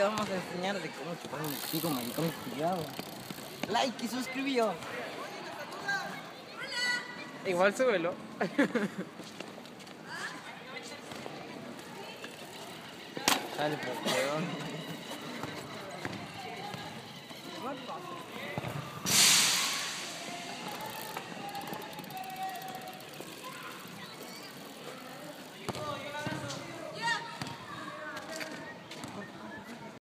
vamos a enseñar de cómo chupar un chico maricón cuidado. Like y suscribió. Igual súbelo. Dale, pues, por favor.